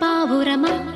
పావురమా?